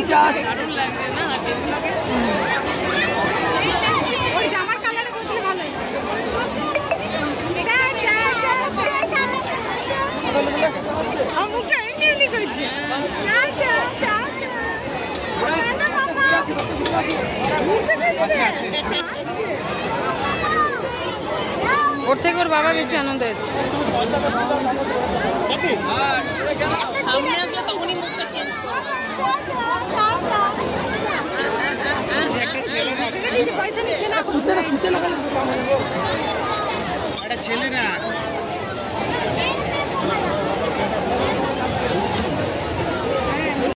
পঞ্চাশ ওর থেকে ওর বাবা বেশি আনন্দ হয়েছে। একটা ছেলে না